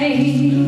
praise.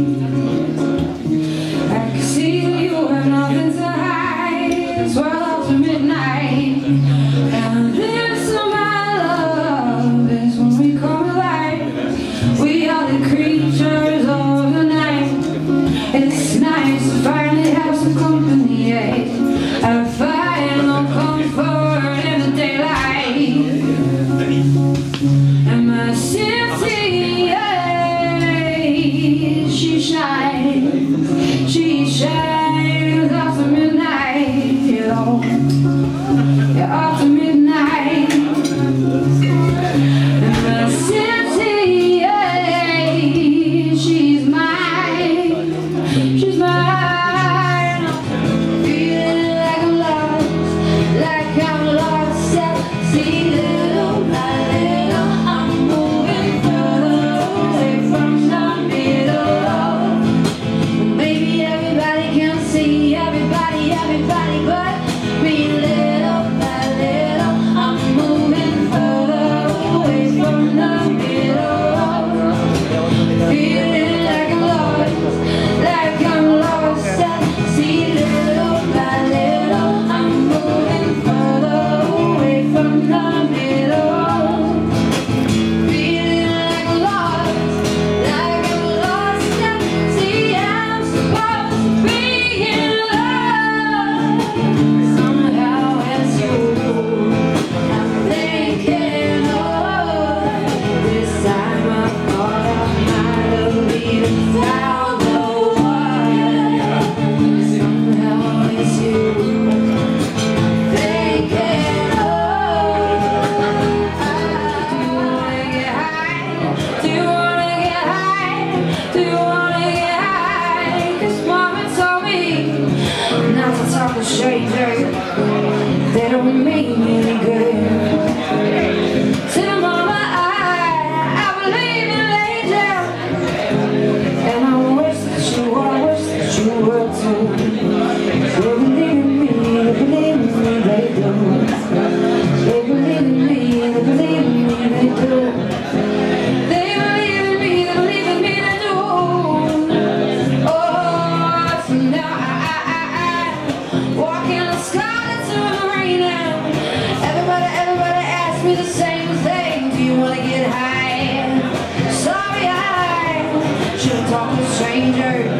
Do you wanna mama told me Not to talk to strangers. They don't mean me good. danger.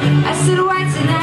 I said, what's tonight?